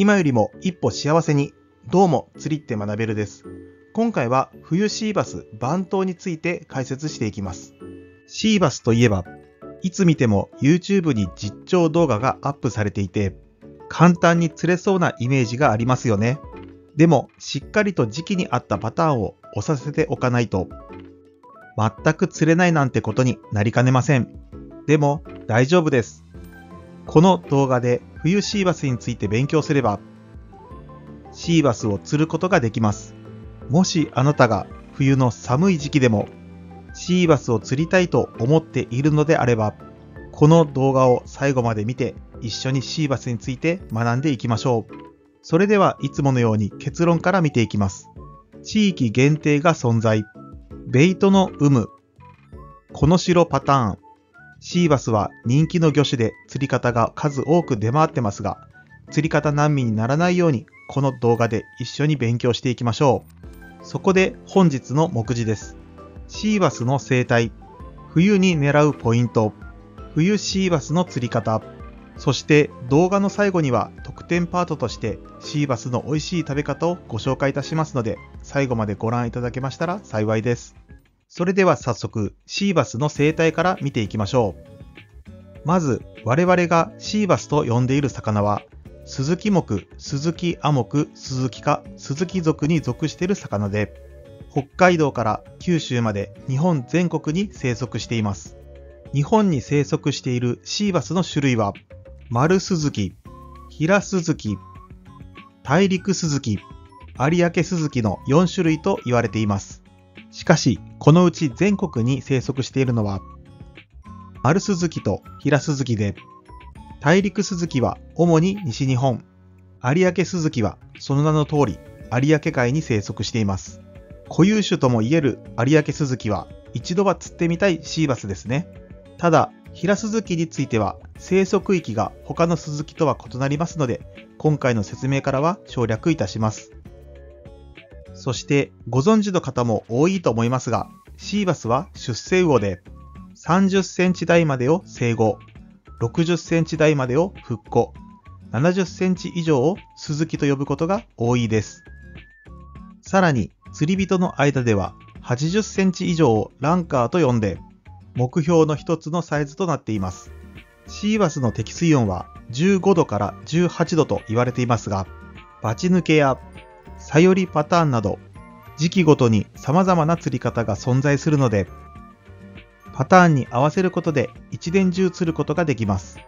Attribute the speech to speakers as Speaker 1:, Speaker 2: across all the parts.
Speaker 1: 今よりも一歩幸せに、どうも釣りって学べるです。今回は冬シーバス番頭について解説していきます。シーバスといえば、いつ見ても YouTube に実況動画がアップされていて、簡単に釣れそうなイメージがありますよね。でも、しっかりと時期に合ったパターンを押させておかないと、全く釣れないなんてことになりかねません。でも、大丈夫です。この動画で冬シーバスについて勉強すれば、シーバスを釣ることができます。もしあなたが冬の寒い時期でもシーバスを釣りたいと思っているのであれば、この動画を最後まで見て一緒にシーバスについて学んでいきましょう。それではいつものように結論から見ていきます。地域限定が存在。ベイトの有無。この城パターン。シーバスは人気の魚種で釣り方が数多く出回ってますが、釣り方難民にならないようにこの動画で一緒に勉強していきましょう。そこで本日の目次です。シーバスの生態、冬に狙うポイント、冬シーバスの釣り方、そして動画の最後には特典パートとしてシーバスの美味しい食べ方をご紹介いたしますので最後までご覧いただけましたら幸いです。それでは早速、シーバスの生態から見ていきましょう。まず、我々がシーバスと呼んでいる魚は、スズキ目、スズキア目、スズキ科、スズキ属に属している魚で、北海道から九州まで日本全国に生息しています。日本に生息しているシーバスの種類は、丸スズキ、ヒラスズキ、大陸スズキ、有明スズキの4種類と言われています。しかし、このうち全国に生息しているのは、丸スズキと平スズキで、大陸スズキは主に西日本、有明スズキはその名の通り有明海に生息しています。固有種ともいえる有明スズキは一度は釣ってみたいシーバスですね。ただ、平スズキについては生息域が他のスズキとは異なりますので、今回の説明からは省略いたします。そしてご存知の方も多いと思いますが、シーバスは出生魚で30センチ台までを生後、60センチ台までを復古、70センチ以上を鈴木と呼ぶことが多いです。さらに釣り人の間では80センチ以上をランカーと呼んで、目標の一つのサイズとなっています。シーバスの適水温は15度から18度と言われていますが、バチ抜けやサヨリパターンなど、時期ごとに様々な釣り方が存在するので、パターンに合わせることで一年中釣ることができます。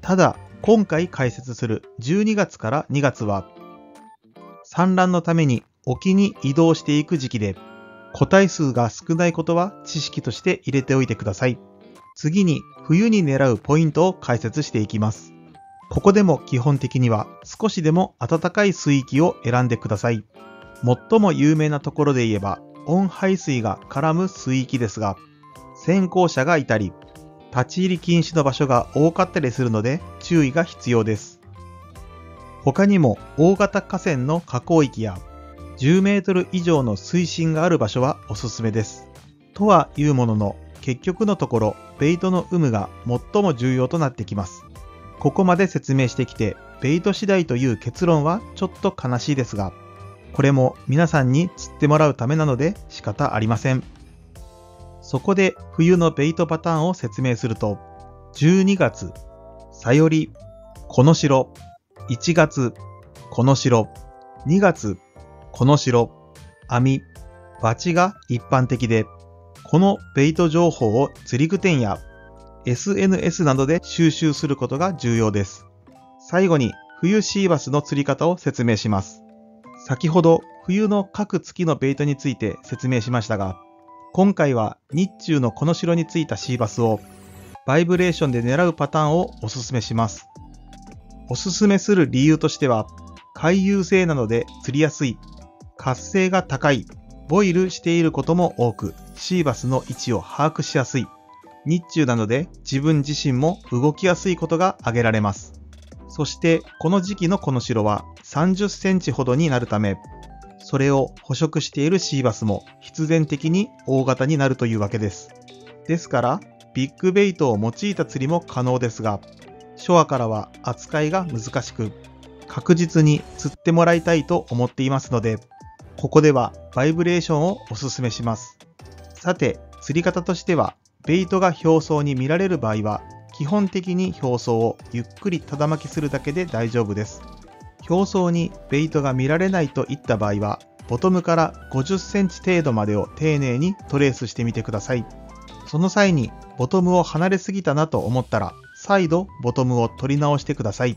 Speaker 1: ただ、今回解説する12月から2月は、産卵のために沖に移動していく時期で、個体数が少ないことは知識として入れておいてください。次に冬に狙うポイントを解説していきます。ここでも基本的には少しでも暖かい水域を選んでください。最も有名なところで言えば温排水が絡む水域ですが、先行者がいたり、立ち入り禁止の場所が多かったりするので注意が必要です。他にも大型河川の河口域や10メートル以上の水深がある場所はおすすめです。とはいうものの、結局のところ、ベイトの有無が最も重要となってきます。ここまで説明してきて、ベイト次第という結論はちょっと悲しいですが、これも皆さんに釣ってもらうためなので仕方ありません。そこで冬のベイトパターンを説明すると、12月、さより、この城、1月、この城、2月、この城、網、バチが一般的で、このベイト情報を釣り具店や SNS などで収集することが重要です。最後に冬シーバスの釣り方を説明します。先ほど冬の各月のベイトについて説明しましたが、今回は日中のこの城についたシーバスをバイブレーションで狙うパターンをおすすめします。おすすめする理由としては、回遊性なので釣りやすい、活性が高い、ボイルしていることも多く、シーバスの位置を把握しやすい、日中なので自分自身も動きやすいことが挙げられます。そしてこの時期のこの城は30センチほどになるため、それを捕食しているシーバスも必然的に大型になるというわけです。ですから、ビッグベイトを用いた釣りも可能ですが、初話からは扱いが難しく、確実に釣ってもらいたいと思っていますので、ここではバイブレーションをお勧めします。さて、釣り方としては、ベイトが表層に見られる場合は、基本的に表層をゆっくりただ巻きするだけで大丈夫です。表層にベイトが見られないといった場合は、ボトムから50センチ程度までを丁寧にトレースしてみてください。その際にボトムを離れすぎたなと思ったら、再度ボトムを取り直してください。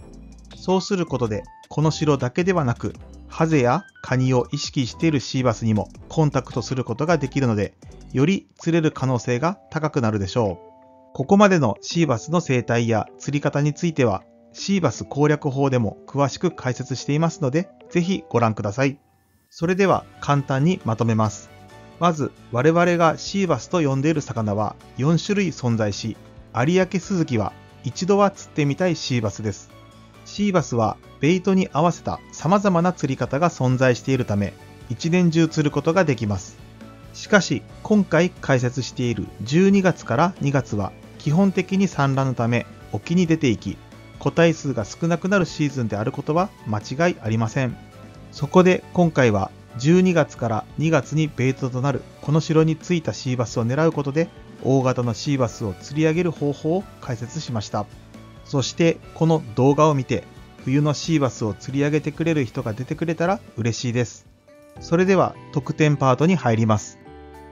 Speaker 1: そうすることで、この城だけではなく、ハゼやカニを意識しているシーバスにもコンタクトすることができるので、より釣れる可能性が高くなるでしょう。ここまでのシーバスの生態や釣り方については、シーバス攻略法でも詳しく解説していますので、ぜひご覧ください。それでは簡単にまとめます。まず、我々がシーバスと呼んでいる魚は4種類存在し、有明スズキは一度は釣ってみたいシーバスです。シーバスはベイトに合わせた様々な釣り方が存在しているため、一年中釣ることができます。しかし、今回解説している12月から2月は基本的に産卵のため沖に出ていき、個体数が少なくなるシーズンであることは間違いありません。そこで今回は12月から2月にベイトとなるこの城についたシーバスを狙うことで大型のシーバスを釣り上げる方法を解説しました。そしてこの動画を見て冬のシーバスを釣り上げてくれる人が出てくれたら嬉しいです。それでは特典パートに入ります。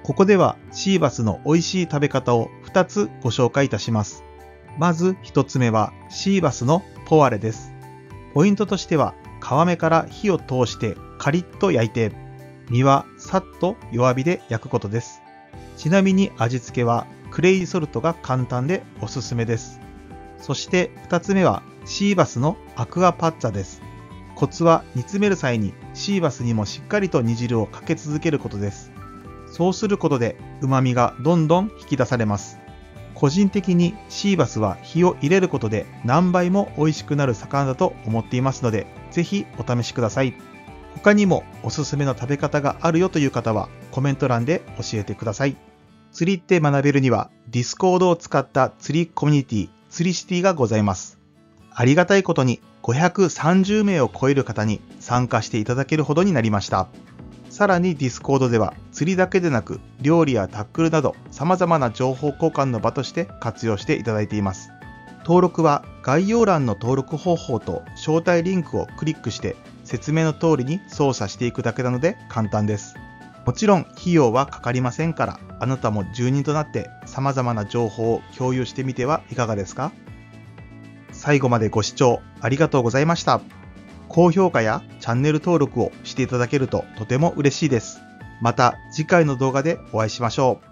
Speaker 1: ここではシーバスの美味しい食べ方を2つご紹介いたします。まず1つ目はシーバスのポワレです。ポイントとしては皮目から火を通してカリッと焼いて、身はさっと弱火で焼くことです。ちなみに味付けはクレイソルトが簡単でおすすめです。そして2つ目はシーバスのアクアパッツァです。コツは煮詰める際にシーバスにもしっかりと煮汁をかけ続けることです。そうすることで旨味がどんどん引き出されます。個人的にシーバスは火を入れることで何倍も美味しくなる魚だと思っていますので、ぜひお試しください。他にもおすすめの食べ方があるよという方はコメント欄で教えてください。釣りって学べるにはディスコードを使った釣りコミュニティ釣りシティがございます。ありがたいことに530名を超える方に参加していただけるほどになりました。さらにディスコードでは釣りだけでなく料理やタックルなど様々な情報交換の場として活用していただいています。登録は概要欄の登録方法と招待リンクをクリックして説明の通りに操作していくだけなので簡単です。もちろん費用はかかりませんからあなたも住人となって様々な情報を共有してみてはいかがですか？最後までご視聴ありがとうございました。高評価やチャンネル登録をしていただけるととても嬉しいです。また次回の動画でお会いしましょう。